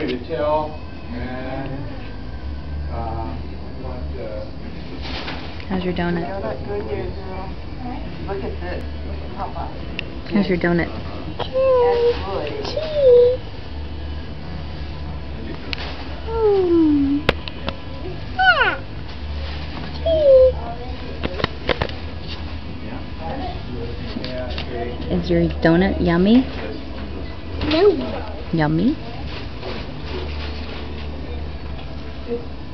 ready to tell, and, uh, what, uh, How's your donut? Donut good there, girl. Look at this. Papa. How's your donut? That's good. yeah, okay. Is your donut yummy? No. Yummy? Thank you.